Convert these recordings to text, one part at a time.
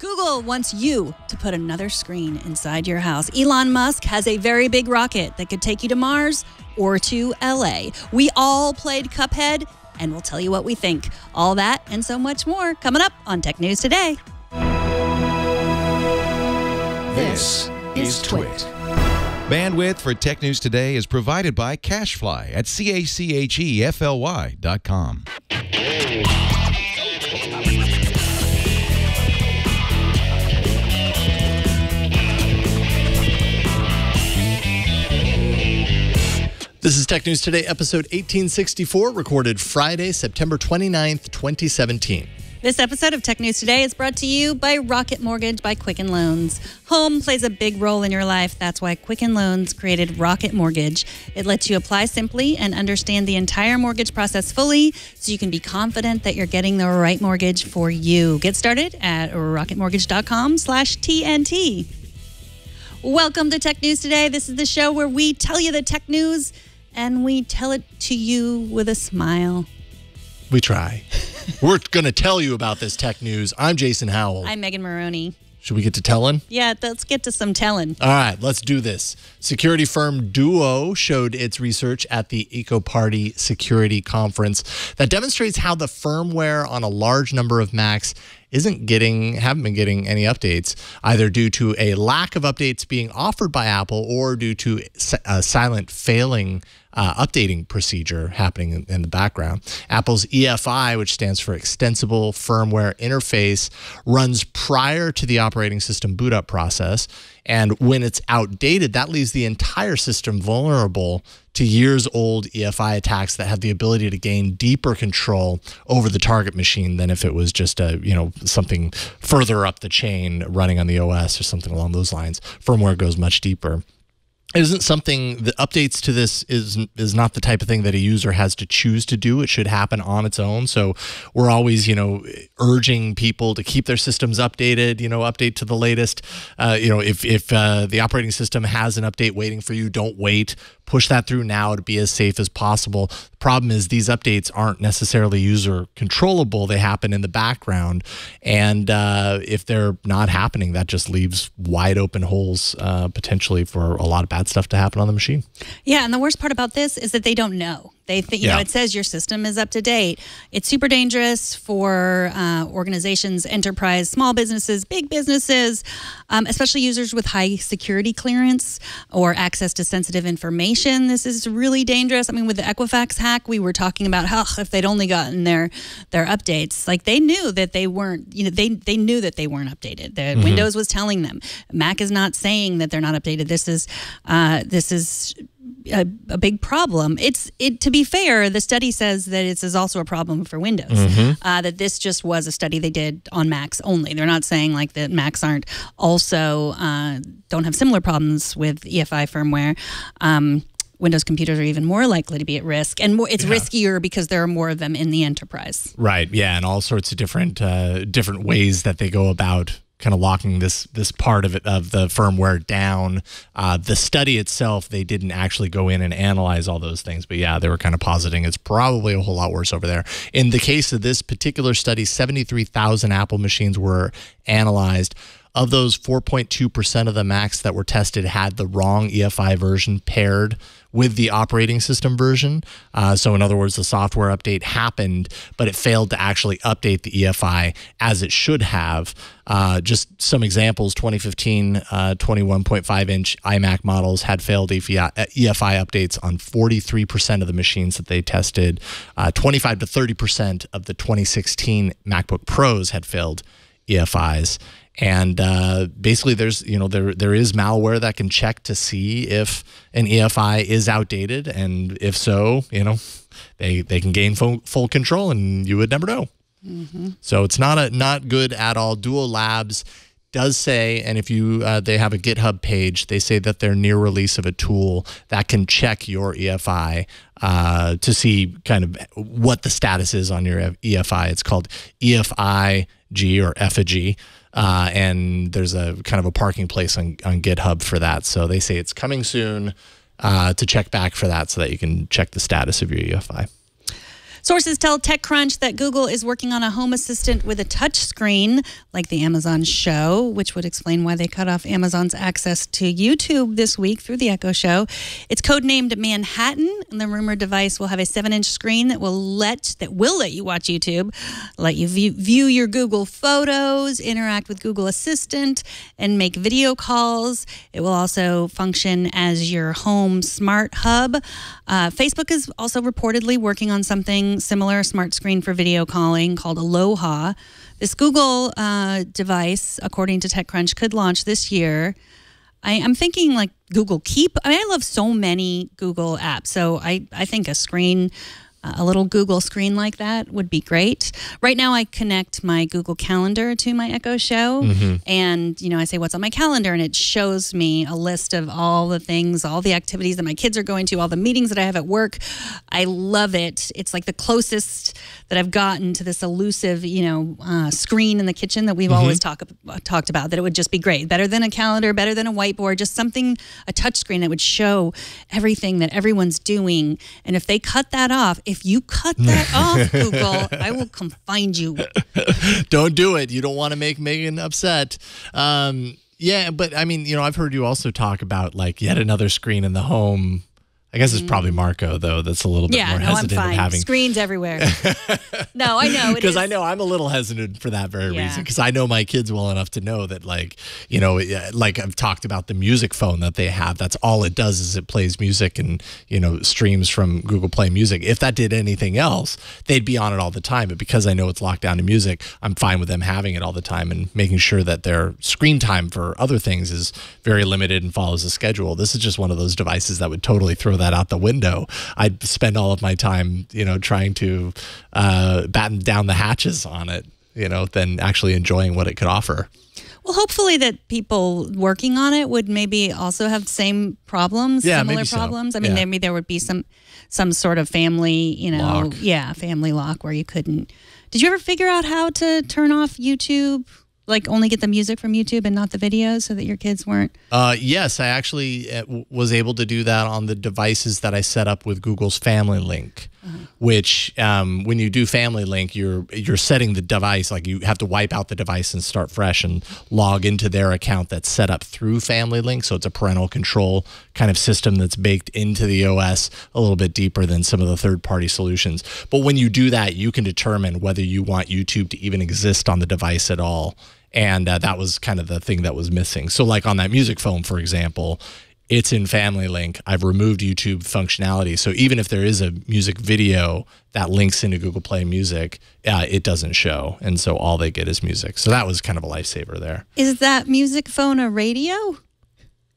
Google wants you to put another screen inside your house. Elon Musk has a very big rocket that could take you to Mars or to LA. We all played Cuphead, and we'll tell you what we think. All that and so much more coming up on Tech News Today. This is Twit. Bandwidth for Tech News Today is provided by CacheFly at C-A-C-H-E-F-L-Y This is Tech News Today, episode 1864, recorded Friday, September 29th, 2017. This episode of Tech News Today is brought to you by Rocket Mortgage by Quicken Loans. Home plays a big role in your life. That's why Quicken Loans created Rocket Mortgage. It lets you apply simply and understand the entire mortgage process fully so you can be confident that you're getting the right mortgage for you. Get started at rocketmortgage.com slash TNT. Welcome to Tech News Today. This is the show where we tell you the tech news and we tell it to you with a smile. We try. We're going to tell you about this tech news. I'm Jason Howell. I'm Megan Morrone. Should we get to telling? Yeah, let's get to some telling. All right, let's do this. Security firm Duo showed its research at the Ekoparty Security Conference that demonstrates how the firmware on a large number of Macs isn't getting, haven't been getting any updates, either due to a lack of updates being offered by Apple or due to a silent failing uh, updating procedure happening in, in, the background. Apple's EFI, which stands for Extensible Firmware Interface, runs prior to the operating system boot up process. And when it's outdated, that leaves the entire system vulnerable to years old EFI attacks that have the ability to gain deeper control over the target machine than if it was just a, you know, something further up the chain running on the OS or something along those lines. Firmware goes much deeper isn't something the updates to this is is not the type of thing that a user has to choose to do it should happen on its own so we're always you know urging people to keep their systems updated you know update to the latest uh, you know if if uh, the operating system has an update waiting for you don't wait push that through now to be as safe as possible. The problem is these updates aren't necessarily user controllable. They happen in the background. And uh, if they're not happening, that just leaves wide open holes uh, potentially for a lot of bad stuff to happen on the machine. Yeah. And the worst part about this is that they don't know. They think, you yeah. know, it says your system is up to date. It's super dangerous for uh, organizations, enterprise, small businesses, big businesses, um, especially users with high security clearance or access to sensitive information. This is really dangerous. I mean, with the Equifax hack, we were talking about how if they'd only gotten their their updates, like they knew that they weren't, you know, they they knew that they weren't updated. The mm-hmm. Windows was telling them. Mac is not saying that they're not updated. This is uh, this is a, a, big problem. It's it to be fair, the study says that it is also a problem for Windows. Mm-hmm. Uh, that this just was a study they did on Macs only. They're not saying like that Macs aren't also uh, don't have similar problems with EFI firmware. Um, Windows computers are even more likely to be at risk, and more, it's yeah. riskier because there are more of them in the enterprise. Right. Yeah, and all sorts of different uh, different ways that they go about kind of locking this this part of it of the firmware down. Uh, the study itself, they didn't actually go in and analyze all those things, but yeah, they were kind of positing it's probably a whole lot worse over there. In the case of this particular study, seventy three thousand Apple machines were analyzed. Of those, 4.2% of the Macs that were tested had the wrong EFI version paired with the operating system version. Uh, so, in other words, the software update happened, but it failed to actually update the EFI as it should have. Uh, just some examples 2015 uh, 21.5 inch iMac models had failed EFI, EFI, updates on 43% of the machines that they tested. Uh, 25 to 30% of the 2016 MacBook Pros had failed EFIs and uh, basically there's you know there there is malware that can check to see if an EFI is outdated. And if so you know they they can gain full, full control and you would never know. Mm-hmm. so it's not a not good at all. Duo labs does say and if you uh, they have a github page they say that they're near release of a tool that can check your efi uh, to see kind of what the status is on your efi it's called efi g or EFIgy uh, and there's a kind of a parking place on, on GitHub for that. So they say it's coming soon uh, to check back for that so that you can check the status of your EFI. Sources tell TechCrunch that Google is working on a home assistant with a touch screen, like the Amazon Show, which would explain why they cut off Amazon's access to YouTube this week through the Echo Show. It's codenamed Manhattan, and the rumored device will have a seven-inch screen that will let that will let you watch YouTube, let you view, view your Google Photos, interact with Google Assistant, and make video calls. It will also function as your home smart hub. Uh, Facebook is also reportedly working on something similar smart screen for video calling called Aloha. This Google uh, device, according to TechCrunch, could launch this year. I, am thinking like Google Keep. I mean, I love so many Google apps. So I, I think a screen a little Google screen like that would be great. Right now, I connect my Google Calendar to my Echo Show, mm-hmm. and you know, I say what's on my calendar, and it shows me a list of all the things, all the activities that my kids are going to, all the meetings that I have at work. I love it. It's like the closest that I've gotten to this elusive, you know, uh, screen in the kitchen that we've mm-hmm. always talk, talked about. That it would just be great, better than a calendar, better than a whiteboard, just something a touch screen that would show everything that everyone's doing. And if they cut that off if you cut that off, Google, I will come find you. don't do it. You don't want to make Megan upset. Um, yeah, but I mean, you know, I've heard you also talk about like yet another screen in the home I guess it's probably mm. Marco though. That's a little bit yeah, more no, hesitant I'm fine. having screens everywhere. no, I know because I know I'm a little hesitant for that very yeah. reason because I know my kids well enough to know that like you know like I've talked about the music phone that they have. That's all it does is it plays music and you know streams from Google Play Music. If that did anything else, they'd be on it all the time. But because I know it's locked down to music, I'm fine with them having it all the time and making sure that their screen time for other things is very limited and follows a schedule. This is just one of those devices that would totally throw that out the window. I'd spend all of my time, you know, trying to uh, batten down the hatches on it, you know, than actually enjoying what it could offer. Well, hopefully that people working on it would maybe also have the same problems, yeah, similar problems. So. I mean, yeah. maybe there would be some some sort of family, you know, lock. yeah, family lock where you couldn't. Did you ever figure out how to turn off YouTube like only get the music from YouTube and not the videos so that your kids weren't? Uh, yes, I actually uh, was able to do that on the devices that I set up with Google's Family Link. Uh-huh. Which, um, when you do Family Link, you're you're setting the device like you have to wipe out the device and start fresh and log into their account that's set up through Family Link. So it's a parental control kind of system that's baked into the OS a little bit deeper than some of the third party solutions. But when you do that, you can determine whether you want YouTube to even exist on the device at all and uh, that was kind of the thing that was missing. So, like on that music phone, for example, it's in Family Link. I've removed YouTube functionality, so even if there is a music video that links into Google Play Music, uh, it doesn't show, and so all they get is music. So that was kind of a lifesaver there. Is that music phone a radio?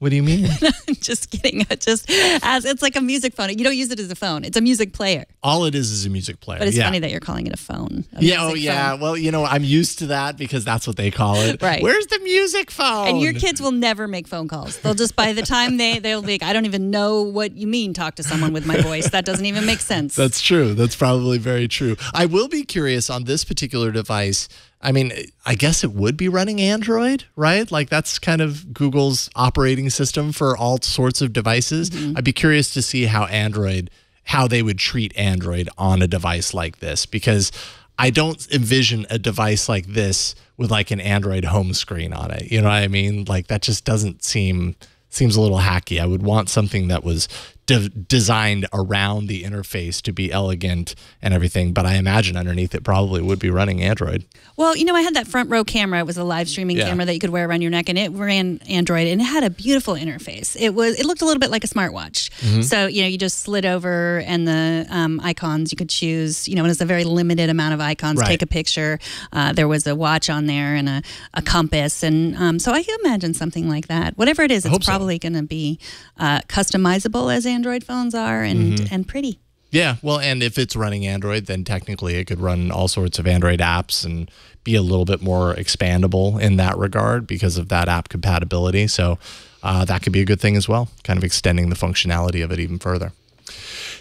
What do you mean? just kidding. Just as it's like a music phone. You don't use it as a phone. It's a music player. All it is is a music player. But it's yeah. funny that you're calling it a phone. A yeah. Oh, yeah. Phone. Well, you know, I'm used to that because that's what they call it. right. Where's the music phone? And your kids will never make phone calls. They'll just by the time they they'll be like, I don't even know what you mean. Talk to someone with my voice. That doesn't even make sense. That's true. That's probably very true. I will be curious on this particular device. I mean, I guess it would be running Android, right? Like that's kind of Google's operating system for all sorts of devices. Mm-hmm. I'd be curious to see how Android, how they would treat Android on a device like this because I don't envision a device like this with like an Android home screen on it. You know what I mean? Like that just doesn't seem seems a little hacky. I would want something that was de- designed around the interface to be elegant and everything. But I imagine underneath it probably would be running Android. Well, you know, I had that front row camera. It was a live streaming yeah. camera that you could wear around your neck, and it ran Android, and it had a beautiful interface. It was it looked a little bit like a smartwatch. Mm-hmm. So you know, you just slid over, and the um, icons you could choose. You know, it was a very limited amount of icons. Right. Take a picture. Uh, there was a watch on there and a, a compass, and um, so I can imagine something like that. Whatever it is, it's probably so. going to be uh, customizable as Android phones are and mm-hmm. and pretty. Yeah, well, and if it's running Android, then technically it could run all sorts of Android apps and be a little bit more expandable in that regard because of that app compatibility. So uh, that could be a good thing as well, kind of extending the functionality of it even further.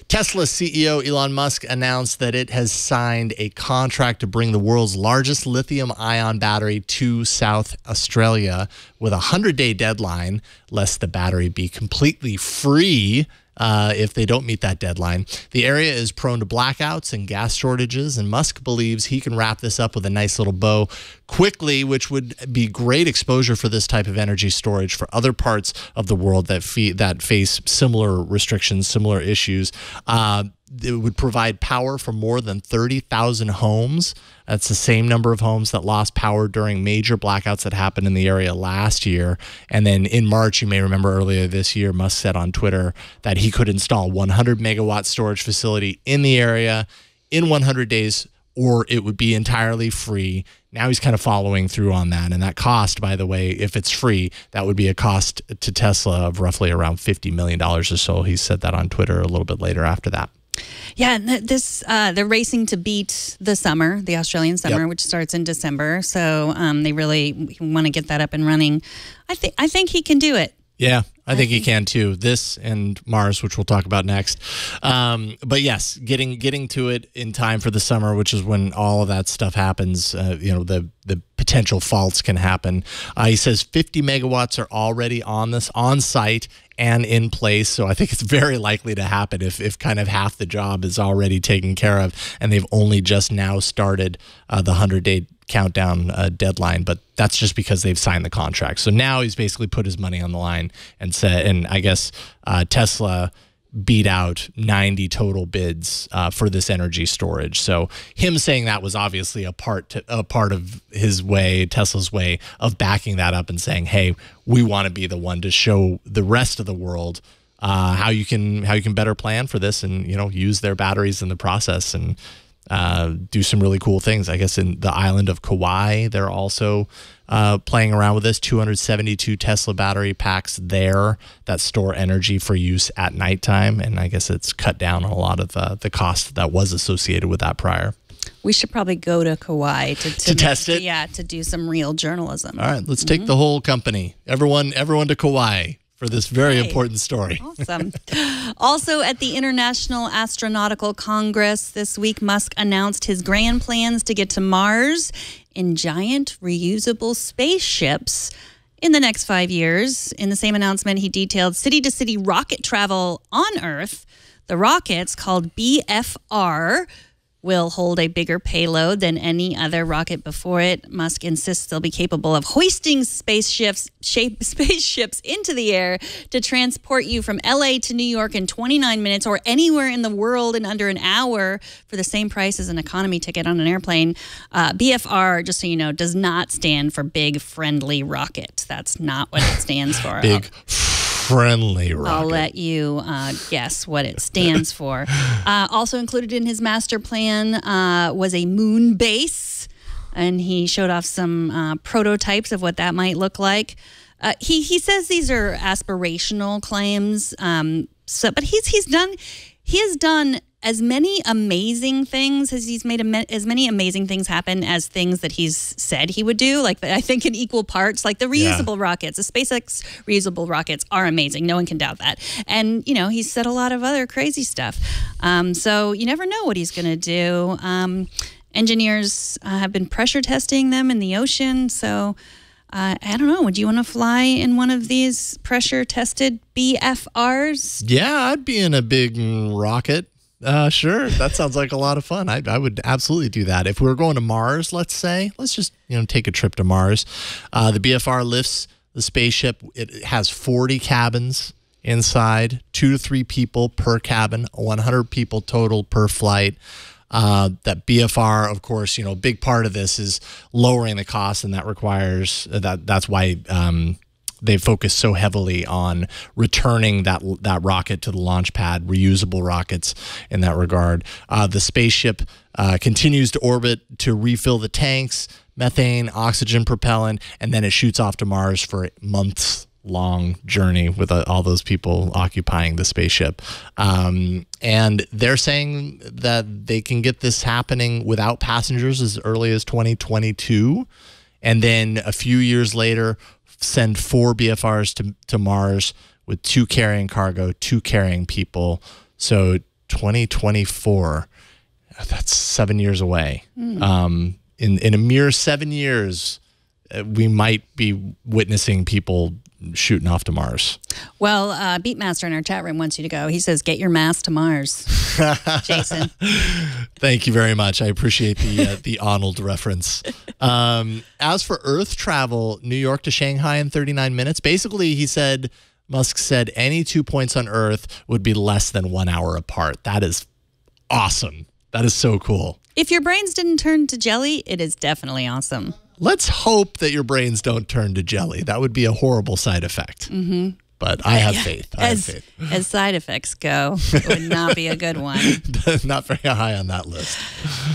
Tesla CEO Elon Musk announced that it has signed a contract to bring the world's largest lithium ion battery to South Australia with a 100 day deadline, lest the battery be completely free uh, if they don't meet that deadline. The area is prone to blackouts and gas shortages, and Musk believes he can wrap this up with a nice little bow quickly, which would be great exposure for this type of energy storage for other parts of the world that fe- that face similar restrictions, similar issues. Uh, it would provide power for more than 30,000 homes. That's the same number of homes that lost power during major blackouts that happened in the area last year. And then in March, you may remember earlier this year, Musk said on Twitter that he could install 100 megawatt storage facility in the area in 100 days or it would be entirely free. Now he's kind of following through on that. And that cost, by the way, if it's free, that would be a cost to Tesla of roughly around $50 million or so. He said that on Twitter a little bit later after that. Yeah, this uh, they're racing to beat the summer, the Australian summer, yep. which starts in December. So um, they really want to get that up and running. I think I think he can do it. Yeah, I, think, he can too. This and Mars, which we'll talk about next. Um, but yes, getting getting to it in time for the summer, which is when all of that stuff happens. Uh, you know, the the potential faults can happen. Uh, he says 50 megawatts are already on this on site and in place. So I think it's very likely to happen if, if kind of half the job is already taken care of and they've only just now started uh, the 100 day countdown uh, deadline. But that's just because they've signed the contract. So now he's basically put his money on the line and said, and I guess uh, Tesla beat out 90 total bids uh, for this energy storage. So him saying that was obviously a part to, a part of his way, Tesla's way of backing that up and saying, "Hey, we want to be the one to show the rest of the world uh, how you can how you can better plan for this and you know use their batteries in the process and uh, do some really cool things. I guess in the island of Kauai, they're also uh, playing around with this 272 Tesla battery packs there that store energy for use at nighttime. And I guess it's cut down on a lot of the, the cost that was associated with that prior. We should probably go to Kauai to, to, to test it. Yeah, to do some real journalism. All right, let's mm-hmm. take the whole company, everyone, everyone to Kauai for this very important story. Awesome. also, at the International Astronautical Congress this week, Musk announced his grand plans to get to Mars in giant reusable spaceships in the next five years. In the same announcement, he detailed city to city rocket travel on Earth. The rockets, called BFR, will hold a bigger payload than any other rocket before it. Musk insists they'll be capable of hoisting spaceships shape, spaceships into the air to transport you from LA to New York in 29 minutes or anywhere in the world in under an hour for the same price as an economy ticket on an airplane. Uh, BFR, just so you know, does not stand for Big Friendly Rocket. That's not what it stands for. big friendly rocket. I'll let you uh, guess what it stands for. Uh, also included in his master plan uh, was a moon base, and he showed off some uh, prototypes of what that might look like. Uh, he he says these are aspirational claims. Um, so, but he's he's done he has done as many amazing things as he's made as many amazing things happen as things that he's said he would do. Like I think in equal parts, like the reusable yeah. rockets, the SpaceX reusable rockets are amazing. No one can doubt that. And you know he's said a lot of other crazy stuff. Um, so you never know what he's going to do. Um, engineers uh, have been pressure testing them in the ocean. So. Uh, I don't know. Would you want to fly in one of these pressure tested BFRs? Yeah, I'd be in a big rocket. Uh, sure. That sounds like a lot of fun. I, I would absolutely do that. If we were going to Mars, let's say, let's just you know take a trip to Mars. Uh, the BFR lifts the spaceship. It has 40 cabins inside, two to three people per cabin, 100 people total per flight. Uh, that BFR, of course, you know, big part of this is lowering the cost, and that requires that. That's why um, they focus so heavily on returning that that rocket to the launch pad, reusable rockets in that regard. Uh, the spaceship uh, continues to orbit to refill the tanks, methane, oxygen propellant, and then it shoots off to Mars for a months long journey with uh, all those people occupying the spaceship. Um, and they're saying that they can get this happening without passengers as early as 2022. And then a few years later, send four BFRs to, to Mars with two carrying cargo, two carrying people. So 2024, that's seven years away. Mm. Um, in, in a mere seven years, uh, we might be witnessing people shooting off to Mars. Well, uh, Beatmaster in our chat room wants you to go. He says, "Get your mask to Mars." Jason. Thank you very much. I appreciate the uh, the Arnold reference. Um, as for Earth travel, New York to Shanghai in 39 minutes. Basically, he said Musk said any two points on Earth would be less than one hour apart. That is awesome. That is so cool. If your brains didn't turn to jelly, it is definitely awesome. Let's hope that your brains don't turn to jelly. That would be a horrible side effect. Mm-hmm. But I have faith. I as, have faith. As side effects go, it would not be a good one. not very high on that list.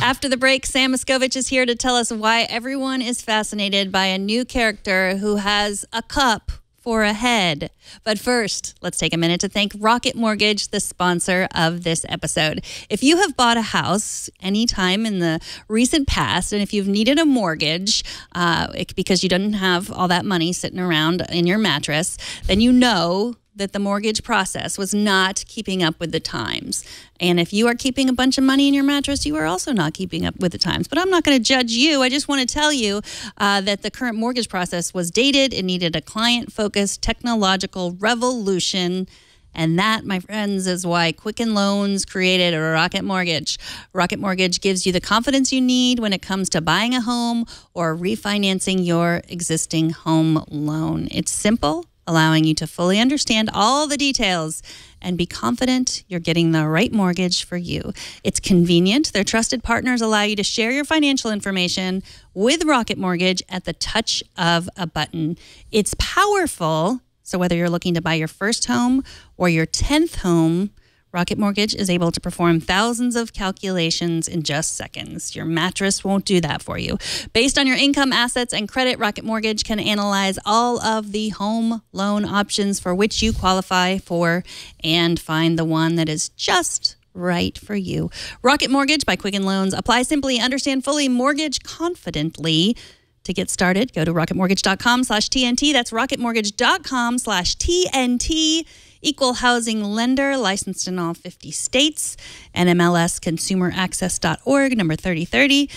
After the break, Sam Machkovech is here to tell us why everyone is fascinated by a new character who has a cup for a head. But first, let's take a minute to thank Rocket Mortgage, the sponsor of this episode. If you have bought a house anytime in the recent past, and if you've needed a mortgage uh, because you didn't have all that money sitting around in your mattress, then you know that the mortgage process was not keeping up with the times. And if you are keeping a bunch of money in your mattress, you are also not keeping up with the times. But I'm not going to judge you. I just want to tell you uh, that the current mortgage process was dated. It needed a client focused technological revolution. And that, my friends, is why Quicken Loans created a Rocket Mortgage. Rocket Mortgage gives you the confidence you need when it comes to buying a home or refinancing your existing home loan. It's simple allowing you to fully understand all the details and be confident you're getting the right mortgage for you. It's convenient. Their trusted partners allow you to share your financial information with Rocket Mortgage at the touch of a button. It's powerful. So, whether you're looking to buy your first home or your 10th home, Rocket Mortgage is able to perform thousands of calculations in just seconds. Your mattress won't do that for you. Based on your income, assets, and credit, Rocket Mortgage can analyze all of the home loan options for which you qualify for and find the one that is just right for you. Rocket Mortgage by Quicken Loans. Apply simply, understand fully, mortgage confidently. To get started, go to rocketmortgage.com slash TNT. That's rocketmortgage.com slash TNT equal housing lender licensed in all 50 states, NMLS consumeraccess.org, number 3030.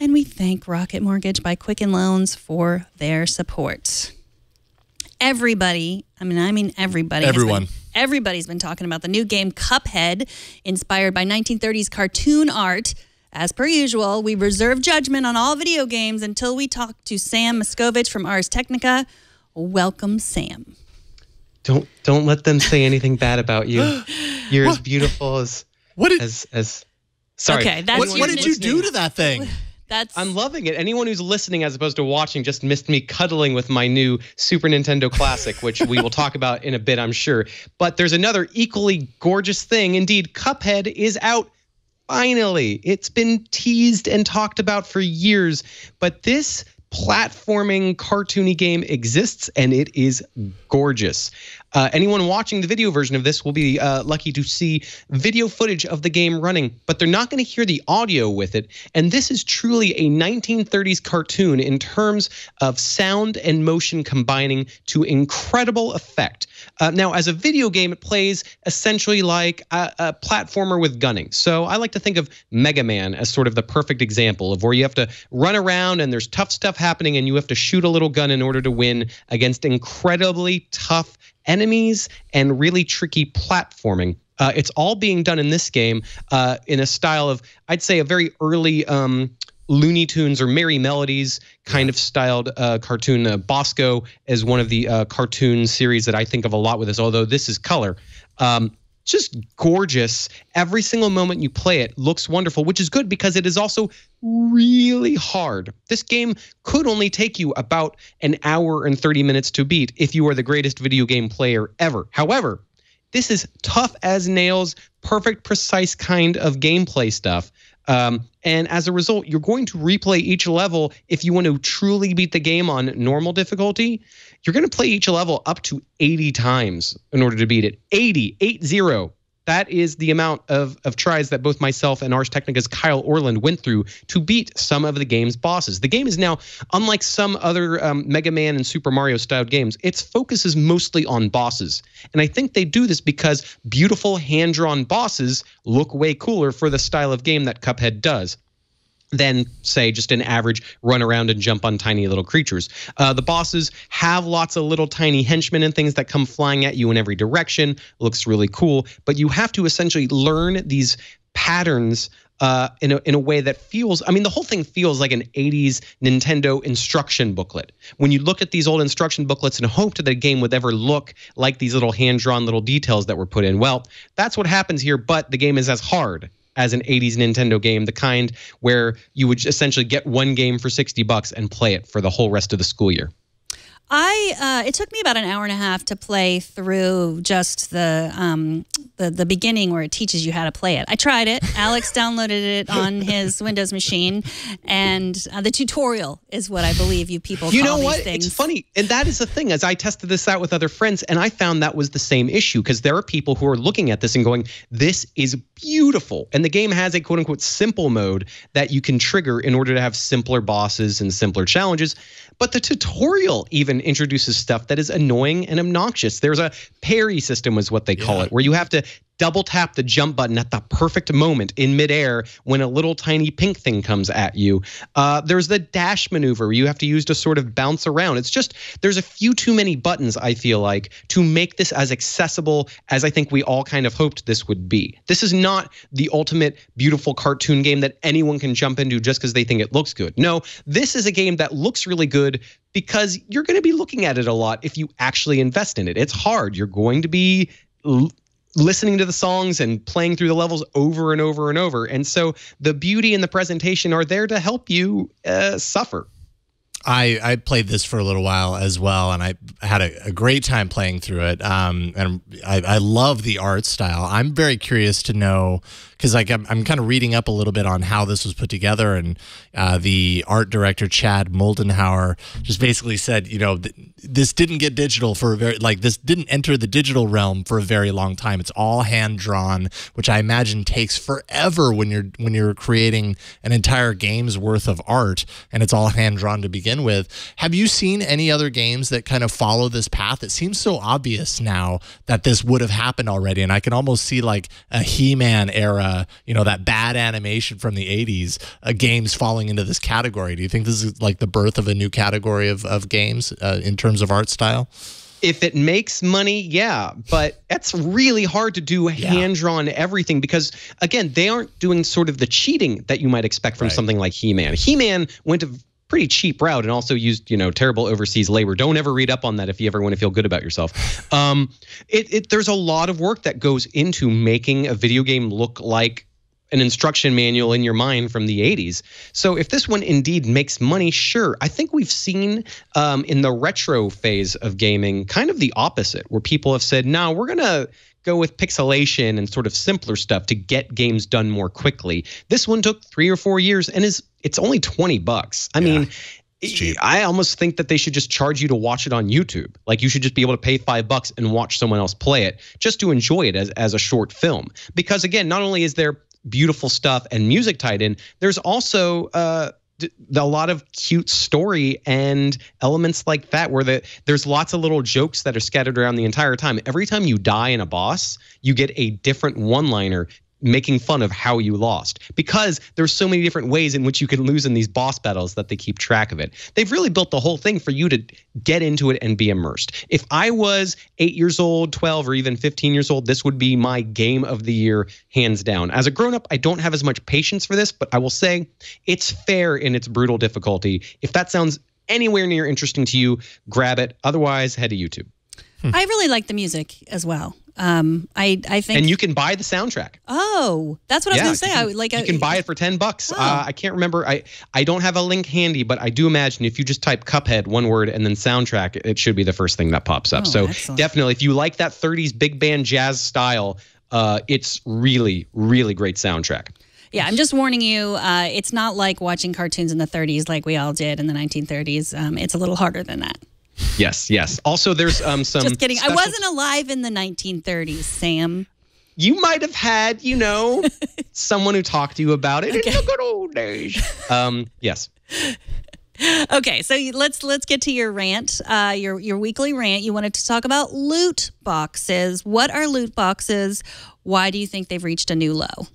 And we thank Rocket Mortgage by Quicken Loans for their support. Everybody, I mean, I mean everybody. Everyone. Been, everybody's been talking about the new game Cuphead, inspired by 1930s cartoon art. As per usual, we reserve judgment on all video games until we talk to Sam Machkovech from Ars Technica. Welcome, Sam. Don't don't let them say anything bad about you. You're as beautiful as what did, as as. Sorry. Okay, that's what, what did you do to that thing? That's I'm loving it. Anyone who's listening as opposed to watching just missed me cuddling with my new Super Nintendo Classic, which we will talk about in a bit, I'm sure. But there's another equally gorgeous thing. Indeed, Cuphead is out finally. It's been teased and talked about for years, but this platforming cartoony game exists and it is gorgeous. Uh, anyone watching the video version of this will be uh, lucky to see video footage of the game running, but they're not going to hear the audio with it. And this is truly a 1930s cartoon in terms of sound and motion combining to incredible effect. Uh, now, as a video game, it plays essentially like a, a, platformer with gunning. So I like to think of Mega Man as sort of the perfect example of where you have to run around and there's tough stuff happening and you have to shoot a little gun in order to win against incredibly tough enemies and really tricky platforming. Uh, it's all being done in this game uh, in a style of, I'd say, a very early um, Looney Tunes or Merrie Melodies kind of styled uh, cartoon. Uh, Bosko is one of the uh, cartoon series that I think of a lot with this, although this is color. Um, just gorgeous. Every single moment you play it looks wonderful, which is good because it is also really hard. This game could only take you about an hour and 30 minutes to beat if you are the greatest video game player ever. However, this is tough as nails, perfect, precise kind of gameplay stuff. Um, and as a result, you're going to replay each level if you want to truly beat the game on normal difficulty. You're going to play each level up to 80 times in order to beat it. 80, 8 0 that is the amount of, of tries that both myself and Ars Technica's Kyle Orland went through to beat some of the game's bosses. The game is now, unlike some other um, Mega Man and Super Mario styled games, its focus is mostly on bosses. And I think they do this because beautiful hand drawn bosses look way cooler for the style of game that Cuphead does. Than say just an average run around and jump on tiny little creatures. Uh, the bosses have lots of little tiny henchmen and things that come flying at you in every direction. Looks really cool, but you have to essentially learn these patterns uh, in, a, in a way that feels, I mean, the whole thing feels like an 80s Nintendo instruction booklet. When you look at these old instruction booklets and hoped that a game would ever look like these little hand drawn little details that were put in, well, that's what happens here, but the game is as hard as an 80s Nintendo game, the kind where you would essentially get one game for 60 bucks and play it for the whole rest of the school year. I uh, it took me about an hour and a half to play through just the um, the the beginning where it teaches you how to play it. I tried it. Alex downloaded it on his Windows machine, and uh, the tutorial is what I believe you people. You know what? It's funny, and that is the thing. As I tested this out with other friends, and I found that was the same issue because there are people who are looking at this and going, "This is beautiful," and the game has a quote unquote simple mode that you can trigger in order to have simpler bosses and simpler challenges. But the tutorial even introduces stuff that is annoying and obnoxious. There's a parry system, is what they call yeah. it, where you have to double tap the jump button at the perfect moment in midair when a little tiny pink thing comes at you. Uh, there's the dash maneuver you have to use to sort of bounce around. It's just, there's a few too many buttons, I feel like, to make this as accessible as I think we all kind of hoped this would be. This is not the ultimate beautiful cartoon game that anyone can jump into just because they think it looks good. No, this is a game that looks really good because you're going to be looking at it a lot if you actually invest in it. It's hard. You're going to be listening to the songs and playing through the levels over and over and over. And so the beauty and the presentation are there to help you uh, suffer. I, I played this for a little while as well, and I had a, a great time playing through it. Um, and I, I love the art style. I'm very curious to know because like I'm, I'm kind of reading up a little bit on how this was put together, and uh, the art director Chad Moldenhauer just basically said, you know, th- this didn't get digital for a very like this didn't enter the digital realm for a very long time. It's all hand drawn, which I imagine takes forever when you're when you're creating an entire game's worth of art, and it's all hand drawn to begin with. Have you seen any other games that kind of follow this path? It seems so obvious now that this would have happened already, and I can almost see like a He-Man era uh, you know, that bad animation from the 80s, uh, games falling into this category. Do you think this is like the birth of a new category of, of games uh, in terms of art style? if it makes money, yeah, but it's really hard to do yeah. hand drawn everything because again, they aren't doing sort of the cheating that you might expect from right. something like He Man. He Man went pretty cheap route and also used you know terrible overseas labor. Don't ever read up on that if you ever want to feel good about yourself. Um, it, it there's a lot of work that goes into making a video game look like an instruction manual in your mind from the 80s. So if this one indeed makes money, sure. I think we've seen um, in the retro phase of gaming kind of the opposite, where people have said, no, we're going to go with pixelation and sort of simpler stuff to get games done more quickly. This one took three or four years and is it's only 20 bucks. I yeah. mean, I almost think that they should just charge you to watch it on YouTube. Like you should just be able to pay five bucks and watch someone else play it just to enjoy it as, as a short film. Because again, not only is there beautiful stuff and music tied in. There's also uh, a lot of cute story and elements like that where the, there's lots of little jokes that are scattered around the entire time. Every time you die in a boss you get a different one liner making fun of how you lost because there's so many different ways in which you can lose in these boss battles that they keep track of it. They've really built the whole thing for you to get into it and be immersed. If I was 8 years old, 12 or even 15 years old, this would be my game of the year hands down. As a grown-up, I don't have as much patience for this, but I will say it's fair in its brutal difficulty. If that sounds anywhere near interesting to you, grab it. Otherwise, head to YouTube. I really like the music as well. Um, I I think, and you can buy the soundtrack. Oh, that's what yeah, I was going to say. You, I, like you a, can buy it for ten bucks. Oh. Uh, I can't remember. I I don't have a link handy, but I do imagine if you just type Cuphead one word and then soundtrack, it should be the first thing that pops up. Oh, so excellent. definitely, if you like that '30s big band jazz style, uh, it's really really great soundtrack. Yeah, I'm just warning you. Uh, it's not like watching cartoons in the 30s like we all did in the 1930s. Um, it's a little harder than that. Yes, yes. Also, there's um some. Just kidding. Special- I wasn't alive in the 1930s, Sam. You might have had, you know, someone who talked to you about it okay. in the good old days. Um, yes. Okay, so let's let's get to your rant, uh, your your weekly rant. You wanted to talk about loot boxes. What are loot boxes? Why do you think they've reached a new low?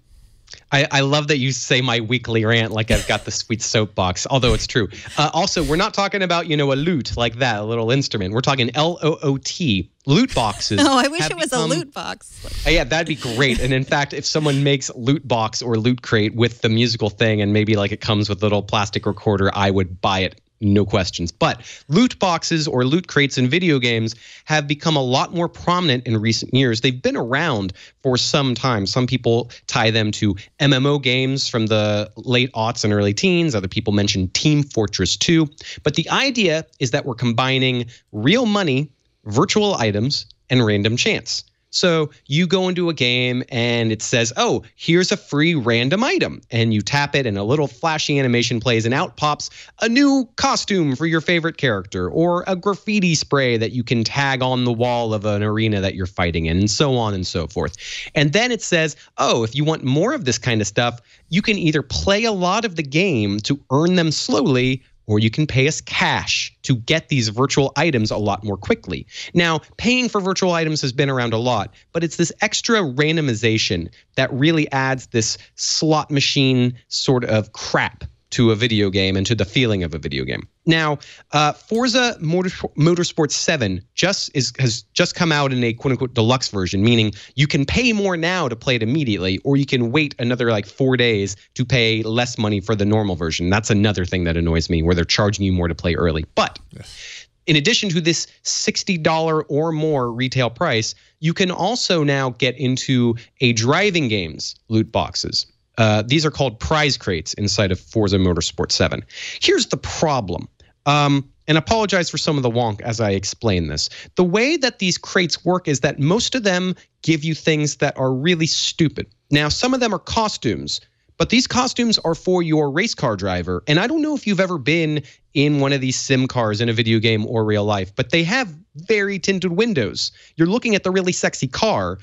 I, I, love that you say my weekly rant like I've got the sweet soapbox, although it's true. Uh, also, we're not talking about, you know, a lute like that, a little instrument. We're talking L O O T, loot boxes. Oh, I wish it was become, a loot box. Uh, yeah, that'd be great. And in fact, if someone makes loot box or loot crate with the musical thing and maybe like it comes with a little plastic recorder, I would buy it no questions. But loot boxes or loot crates in video games have become a lot more prominent in recent years. They've been around for some time. Some people tie them to MMO games from the late aughts and early teens. Other people mention Team Fortress 2. But the idea is that we're combining real money, virtual items, and random chance. So you go into a game and it says, oh, here's a free random item. And you tap it and a little flashy animation plays and out pops a new costume for your favorite character or a graffiti spray that you can tag on the wall of an arena that you're fighting in and so on and so forth. And then it says, oh, if you want more of this kind of stuff, you can either play a lot of the game to earn them slowly or you can pay us cash to get these virtual items a lot more quickly. Now, paying for virtual items has been around a lot, but it's this extra randomization that really adds this slot machine sort of crap to a video game and to the feeling of a video game. Now, uh, Forza Motorsport 7 just is has just come out in a quote unquote deluxe version, meaning you can pay more now to play it immediately, or you can wait another like four days to pay less money for the normal version. That's another thing that annoys me, where they're charging you more to play early. But yes. in addition to this $60 or more retail price, you can also now get into a driving games loot boxes. Uh, these are called prize crates inside of Forza Motorsport 7. Here's the problem. Um, and apologize for some of the wonk as I explain this. The way that these crates work is that most of them give you things that are really stupid. Now, some of them are costumes, but these costumes are for your race car driver. And I don't know if you've ever been in one of these sim cars in a video game or real life, but they have very tinted windows. You're looking at the really sexy car,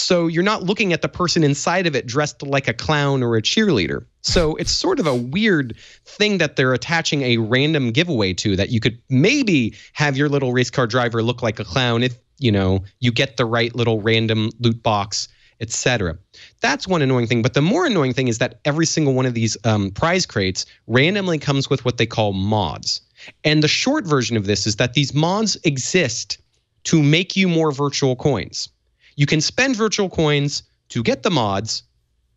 so you're not looking at the person inside of it dressed like a clown or a cheerleader. So it's sort of a weird thing that they're attaching a random giveaway to that you could maybe have your little race car driver look like a clown if, you know, you get the right little random loot box, etc. That's one annoying thing. But the more annoying thing is that every single one of these um, prize crates randomly comes with what they call mods. And the short version of this is that these mods exist to make you more virtual coins. You can spend virtual coins to get the mods,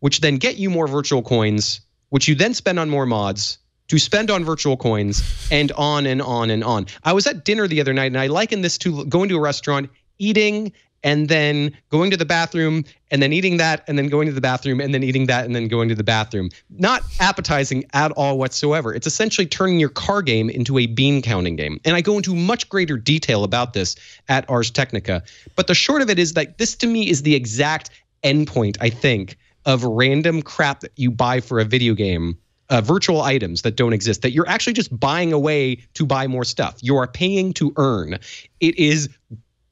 which then get you more virtual coins, which you then spend on more mods to spend on virtual coins, and on and on and on. I was at dinner the other night and I likened this to going to a restaurant, eating and then going to the bathroom and then eating that and then going to the bathroom and then eating that and then going to the bathroom. Not appetizing at all whatsoever. It's essentially turning your car game into a bean counting game. And I go into much greater detail about this at Ars Technica. But the short of it is that this to me is the exact endpoint, I think, of random crap that you buy for a video game uh, virtual items that don't exist that you're actually just buying away to buy more stuff. You are paying to earn. It is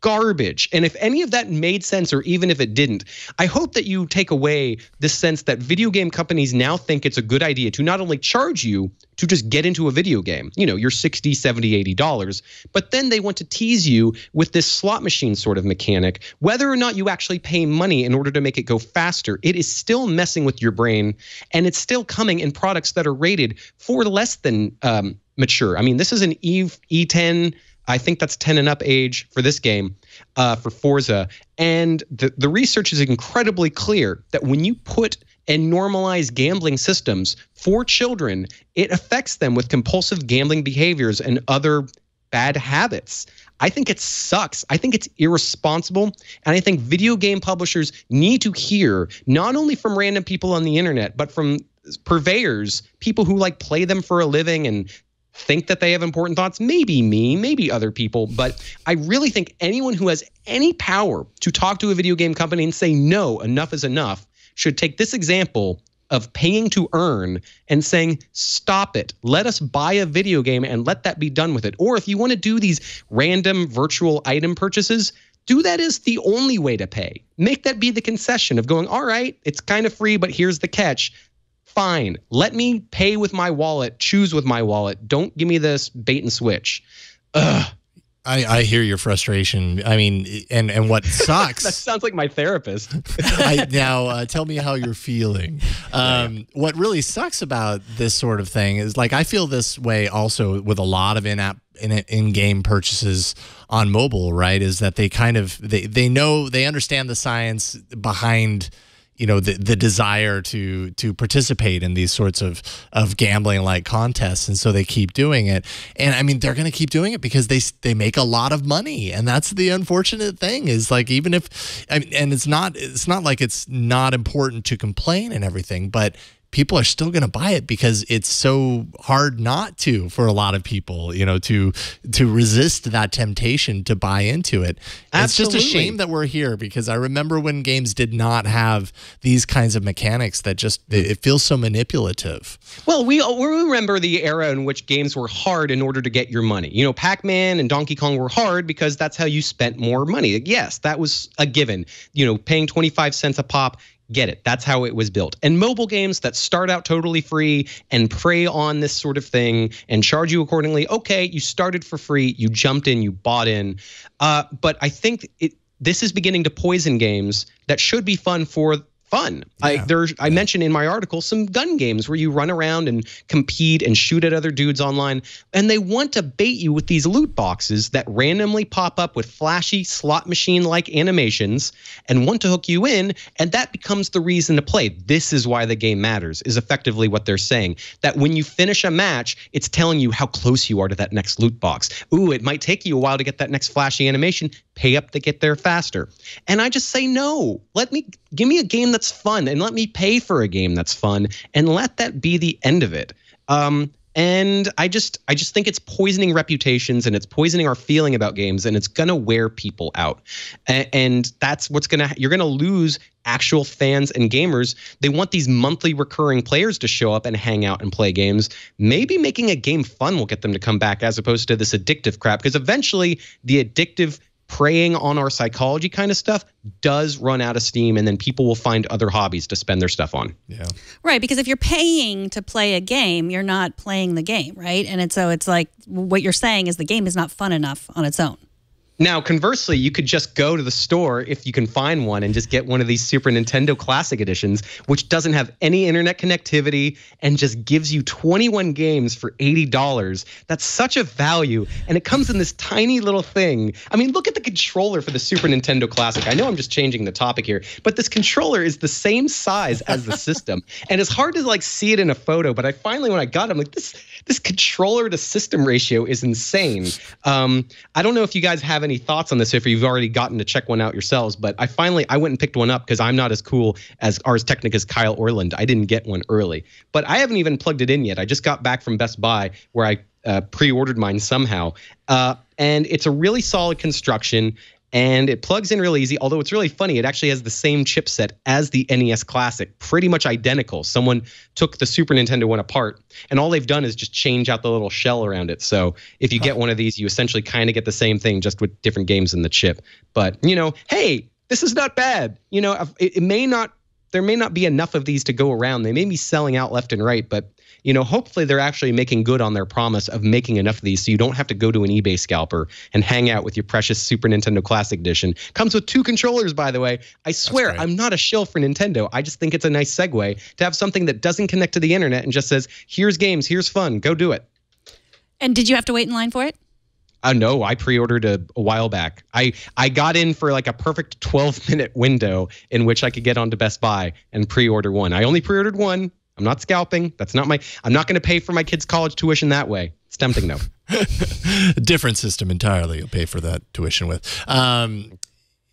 garbage. And if any of that made sense, or even if it didn't, I hope that you take away this sense that video game companies now think it's a good idea to not only charge you to just get into a video game, you know, your 60, 70, 80 dollars, but then they want to tease you with this slot machine sort of mechanic. Whether or not you actually pay money in order to make it go faster, it is still messing with your brain and it's still coming in products that are rated for less than um, mature. I mean, this is an Eve E10 I think that's 10 and up age for this game uh, for Forza. And the, the research is incredibly clear that when you put and normalize gambling systems for children, it affects them with compulsive gambling behaviors and other bad habits. I think it sucks. I think it's irresponsible. And I think video game publishers need to hear not only from random people on the internet, but from purveyors, people who like play them for a living and think that they have important thoughts. Maybe me, maybe other people, but I really think anyone who has any power to talk to a video game company and say, no, enough is enough, should take this example of paying to earn and saying, stop it. Let us buy a video game and let that be done with it. Or if you want to do these random virtual item purchases, do that as the only way to pay. Make that be the concession of going, all right, it's kind of free, but here's the catch fine. Let me pay with my wallet, choose with my wallet. Don't give me this bait and switch. Ugh. I, I hear your frustration. I mean, and and what sucks. that sounds like my therapist. I, now, uh, tell me how you're feeling. Um, what really sucks about this sort of thing is like I feel this way also with a lot of in-app in in-game purchases on mobile. Right? Is that they kind of they they know they understand the science behind you know the the desire to to participate in these sorts of of gambling like contests and so they keep doing it. And i mean they're going to keep doing it because they they make a lot of money and that's the unfortunate thing is like even if I mean, and it's not it's not like it's not important to complain and everything but people are still going to buy it because it's so hard not to for a lot of people you know to to resist that temptation to buy into it. Absolutely. it's just a shame that we're here because i remember when games did not have these kinds of mechanics that just it, it feels so manipulative. Well we, we remember the era in which games were hard in order to get your money. You know pac-man and donkey kong were hard because that's how you spent more money. Yes that was a given. You know paying 25 cents a pop get it. That's how it was built. And mobile games that start out totally free and prey on this sort of thing and charge you accordingly. Okay, you started for free, you jumped in, you bought in. Uh, but I think it this is beginning to poison games that should be fun for fun. Yeah. I there's I mentioned in my article some gun games where you run around and compete and shoot at other dudes online and they want to bait you with these loot boxes that randomly pop up with flashy slot machine like animations and want to hook you in and that becomes the reason to play. This is why the game matters is effectively what they're saying. That when you finish a match, it's telling you how close you are to that next loot box. Ooh, it might take you a while to get that next flashy animation. Pay up to get there faster. And I just say no. Let me give me a game that's fun and let me pay for a game that's fun and let that be the end of it. Um, and I just I just think it's poisoning reputations and it's poisoning our feeling about games and it's gonna wear people out. And, and that's what's gonna you're gonna lose actual fans and gamers. They want these monthly recurring players to show up and hang out and play games. Maybe making a game fun will get them to come back as opposed to this addictive crap because eventually the addictive preying on our psychology kind of stuff does run out of steam and then people will find other hobbies to spend their stuff on. Yeah. Right, because if you're paying to play a game, you're not playing the game, right? And it's, so it's like what you're saying is the game is not fun enough on its own. Now, conversely, you could just go to the store if you can find one and just get one of these Super Nintendo Classic Editions, which doesn't have any internet connectivity and just gives you 21 games for $80. That's such a value. And it comes in this tiny little thing. I mean, look at the controller for the Super Nintendo Classic. I know I'm just changing the topic here, but this controller is the same size as the system. and it's hard to like see it in a photo, but I finally, when I got it, I'm like, this this controller to system ratio is insane. Um, I don't know if you guys have any thoughts on this, if you've already gotten to check one out yourselves, but I finally I went and picked one up because I'm not as cool as Ars Technica's Kyle Orland. I didn't get one early, but I haven't even plugged it in yet. I just got back from Best Buy where I uh, pre-ordered mine somehow, uh, and it's a really solid construction and it plugs in real easy. Although it's really funny, it actually has the same chipset as the NES Classic, pretty much identical. Someone took the Super Nintendo one apart, and all they've done is just change out the little shell around it. So if you get one of these, you essentially kind of get the same thing, just with different games in the chip. But you know, hey, this is not bad. You know, it, it may not. There may not be enough of these to go around. They may be selling out left and right, but you know, hopefully they're actually making good on their promise of making enough of these so you don't have to go to an eBay scalper and hang out with your precious Super Nintendo Classic Edition. Comes with two controllers, by the way. I swear, I'm not a shill for Nintendo. I just think it's a nice segue to have something that doesn't connect to the internet and just says, here's games, here's fun, go do it. And did you have to wait in line for it? Uh, no, I pre-ordered a, a, while back. I I got in for like a perfect 12 minute window in which I could get onto Best Buy and pre-order one. I only pre-ordered one. I'm not scalping. That's not my. I'm not going to pay for my kids' college tuition that way. It's tempting though. Different system entirely. You'll pay for that tuition with. Um,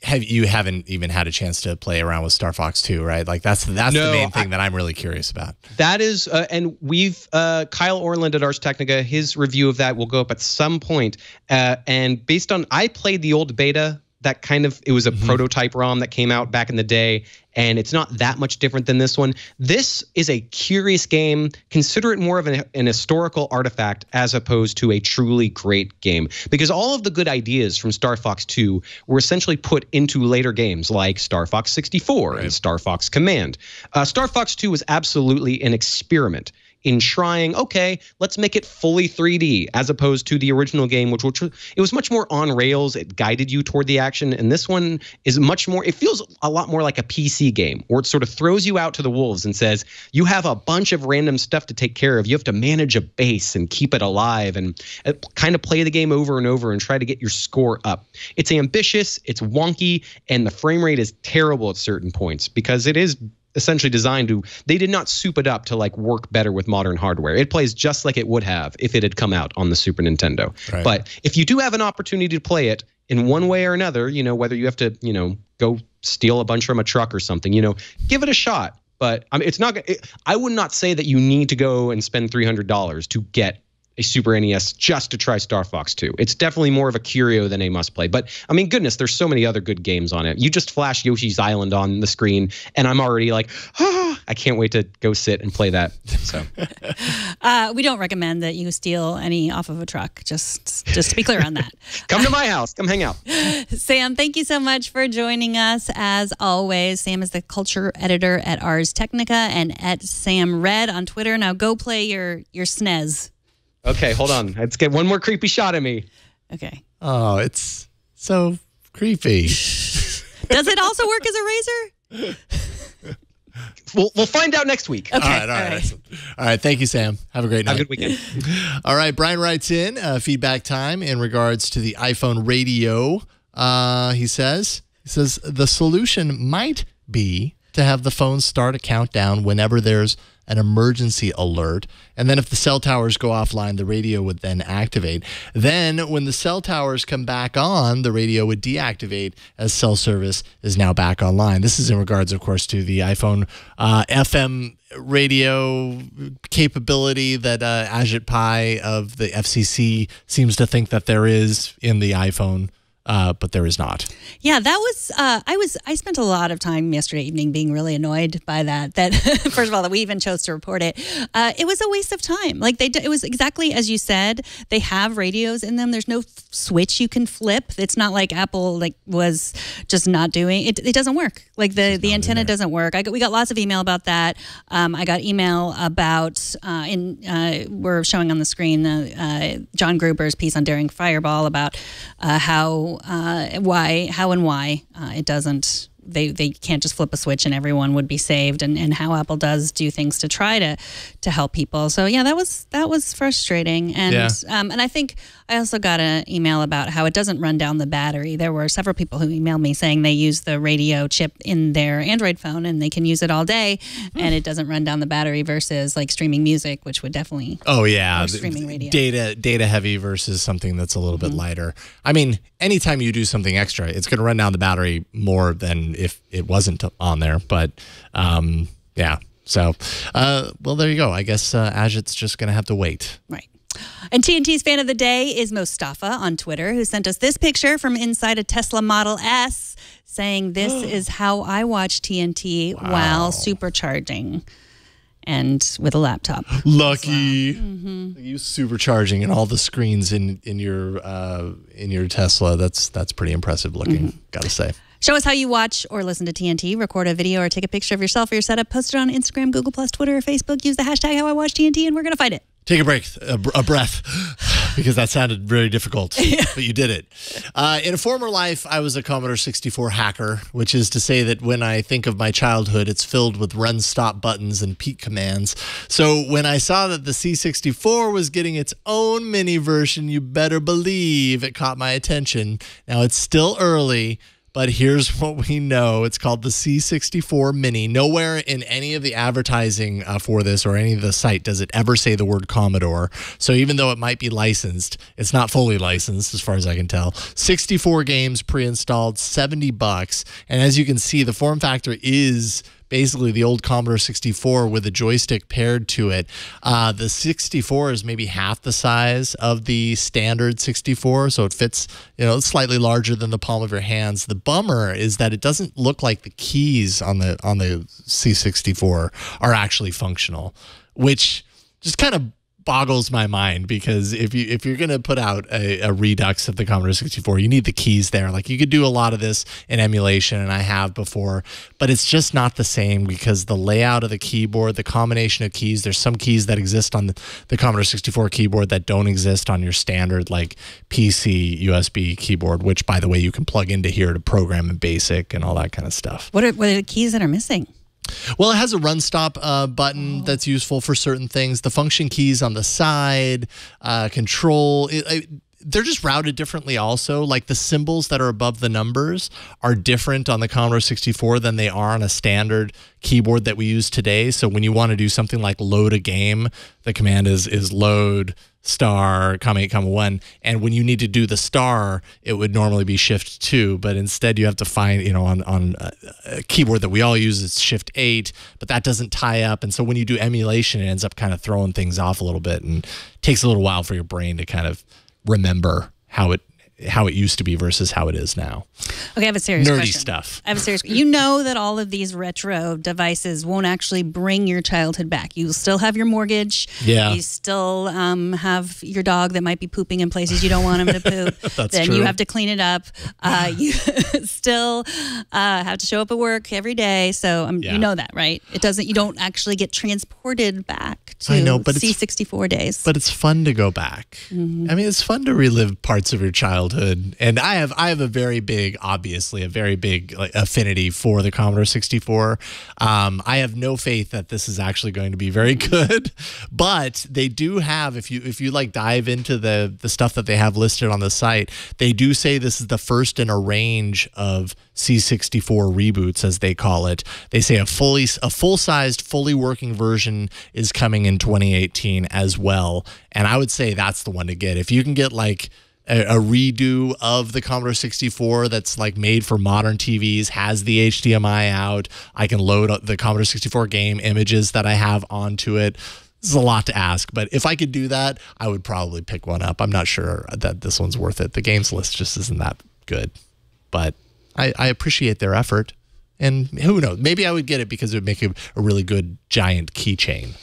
have you haven't even had a chance to play around with Star Fox 2, right? Like that's that's no, the main thing I, that I'm really curious about. That is, uh, and we've uh, Kyle Orland at Ars Technica. His review of that will go up at some point. Uh, and based on, I played the old beta that kind of it was a mm-hmm. prototype ROM that came out back in the day, and it's not that much different than this one. This is a curious game. Consider it more of an, an historical artifact as opposed to a truly great game, because all of the good ideas from Star Fox 2 were essentially put into later games like Star Fox 64 right. and Star Fox Command. Uh, Star Fox 2 was absolutely an experiment in trying, okay, let's make it fully 3D as opposed to the original game, which, which it was much more on rails. It guided you toward the action. And this one is much more, it feels a lot more like a PC game where it sort of throws you out to the wolves and says, you have a bunch of random stuff to take care of. You have to manage a base and keep it alive and uh, kind of play the game over and over and try to get your score up. It's ambitious, it's wonky, and the frame rate is terrible at certain points because it is essentially designed to they did not soup it up to like work better with modern hardware it plays just like it would have if it had come out on the super nintendo right. but if you do have an opportunity to play it in one way or another you know whether you have to you know go steal a bunch from a truck or something you know give it a shot but I mean, it's not. It, I would not say that you need to go and spend three hundred dollars to get a Super NES just to try Star Fox 2. It's definitely more of a curio than a must play. But I mean, goodness, there's so many other good games on it. You just flash Yoshi's Island on the screen, and I'm already like, ah, I can't wait to go sit and play that. So, uh, we don't recommend that you steal any off of a truck. Just, just to be clear on that. Come to my house. Come hang out. Sam, thank you so much for joining us. As always, Sam is the culture editor at Ars Technica and at Sam Red on Twitter. Now go play your your SNES. Okay, hold on. Let's get one more creepy shot at me. Okay. Oh, it's so creepy. Does it also work as a razor? We'll, we'll find out next week. Okay. All right, all right. All right. all right. Thank you, Sam. Have a great night. Have a good weekend. all right. Brian writes in uh, feedback time in regards to the iPhone radio. Uh, he says, he says the solution might be to have the phone start a countdown whenever there's an emergency alert. And then if the cell towers go offline, the radio would then activate. Then when the cell towers come back on, the radio would deactivate as cell service is now back online. This is in regards, of course, to the iPhone uh, FM radio capability that uh, Ajit Pai of the FCC seems to think that there is in the iPhone uh, but there is not. Yeah, that was. Uh, I was. I spent a lot of time yesterday evening being really annoyed by that. That first of all, that we even chose to report it. Uh, it was a waste of time. Like they, it was exactly as you said. They have radios in them. There's no switch you can flip. It's not like Apple like was just not doing it. It doesn't work. Like the the antenna doesn't work. I got, we got lots of email about that. Um, I got email about uh, in uh, we're showing on the screen uh, John Gruber's piece on Daring Fireball about how uh, why, how, and why uh, it doesn't. They, they can't just flip a switch and everyone would be saved and, and how Apple does do things to try to to help people. So yeah, that was that was frustrating. And yeah. um, and I think I also got an email about how it doesn't run down the battery. There were several people who emailed me saying they use the radio chip in their Android phone and they can use it all day mm. and it doesn't run down the battery versus like streaming music, which would definitely Oh yeah, streaming radio. Data data heavy versus something that's a little bit mm-hmm. lighter. I mean, anytime you do something extra, it's going to run down the battery more than if it wasn't on there, but um, yeah. So, uh, well, there you go. I guess uh, Ajit's just going to have to wait. Right. And TNT's fan of the day is Mostafa on Twitter, who sent us this picture from inside a Tesla Model S saying, This is how I watch TNT wow. while supercharging and with a laptop. Lucky. Well. Mm-hmm. You supercharging and all the screens in in your uh, in your Tesla. That's that's pretty impressive looking. Mm-hmm. Gotta say. Show us how you watch or listen to TNT. Record a video or take a picture of yourself or your setup. Post it on Instagram, Google Plus, Twitter, or Facebook. Use the hashtag How I Watch TNT, and we're gonna find it. Take a break, a, a breath, because that sounded very difficult, yeah. but you did it. Uh, in a former life, I was a Commodore 64 hacker, which is to say that when I think of my childhood, it's filled with run stop buttons and peek commands. So when I saw that the C64 was getting its own mini version, you better believe it caught my attention. Now it's still early but here's what we know it's called the C64 Mini. Nowhere in any of the advertising uh, for this or any of the site does it ever say the word Commodore. So even though it might be licensed, it's not fully licensed as far as I can tell. 64 games pre installed, 70 bucks. And as you can see, the form factor is basically the old Commodore 64 with a joystick paired to it. Uh, the 64 is maybe half the size of the standard 64, so it fits, you know, slightly larger than the palm of your hands. The bummer is that it doesn't look like the keys on the on the C64 are actually functional, which just kind of boggles my mind because if you if you're gonna put out a, a, redux of the Commodore 64, you need the keys there. Like you could do a lot of this in emulation, and I have before, but it's just not the same because the layout of the keyboard, the combination of keys. There's some keys that exist on the, the Commodore 64 keyboard that don't exist on your standard like PC USB keyboard, which by the way you can plug into here to program in BASIC and all that kind of stuff. What are, what are the keys that are missing? Well, it has a run stop uh, button oh. that's useful for certain things. The function keys on the side, uh, control. It, it, they're just routed differently also. Like the symbols that are above the numbers are different on the commodore 64 than they are on a standard keyboard that we use today. So when you want to do something like load a game the command is is load star comma 8 comma 1 and when you need to do the star it would normally be shift 2 but instead you have to find you know on on a keyboard that we all use it's shift 8 but that doesn't tie up. And so when you do emulation it ends up kind of throwing things off a little bit and takes a little while for your brain to kind of remember how it how it used to be versus how it is now. Okay, I have a serious nerdy question. stuff. I have a serious. You know that all of these retro devices won't actually bring your childhood back. You still have your mortgage. Yeah. You still um, have your dog that might be pooping in places you don't want him to poop. That's then true. you have to clean it up. Uh, you still uh, have to show up at work every day. So um, yeah. you know that, right? It doesn't. You don't actually get transported back to I know, but C64 days. But it's fun to go back. Mm-hmm. I mean, it's fun to relive parts of your childhood childhood, and I have I have a very big, obviously a very big like, affinity for the Commodore 64. Um, I have no faith that this is actually going to be very good, but they do have if you if you like dive into the the stuff that they have listed on the site, they do say this is the first in a range of C64 reboots, as they call it. They say a fully a full sized, fully working version is coming in 2018 as well, and I would say that's the one to get if you can get like a, a, redo of the Commodore 64 that's like made for modern TVs, has the HDMI out. I can load the Commodore 64 game images that I have onto it. This is a lot to ask, but if I could do that, I would probably pick one up. I'm not sure that this one's worth it. The games list just isn't that good, but I, I appreciate their effort. And who knows? Maybe I would get it because it would make a, a really good giant keychain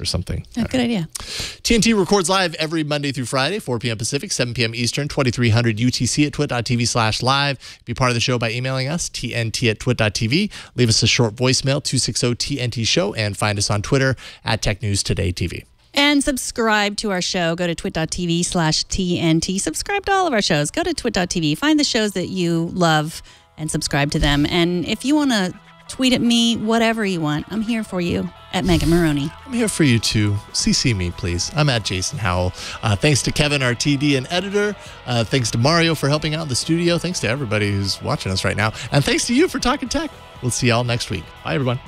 or something. Yeah, good idea. TNT records live every Monday through Friday, 4 p.m. Pacific, 7 p.m. Eastern, 2300 UTC at twit.tv slash live. Be part of the show by emailing us, tnt at twit.tv. Leave us a short voicemail, 260-TNT show, and find us on Twitter at Tech News Today TV. And subscribe to our show. Go to twit.tv slash TNT. Subscribe to all of our shows. Go to twit.tv. Find the shows that you love and subscribe to them. And if you want to tweet at me, whatever you want, I'm here for you at Megan Morrone. I'm here for you too. CC me, please. I'm at Jason Howell. Uh, thanks to Kevin, our TD and editor. Uh, thanks to Mario for helping out in the studio. Thanks to everybody who's watching us right now. And thanks to you for talking tech. We'll see y'all next week. Bye, everyone.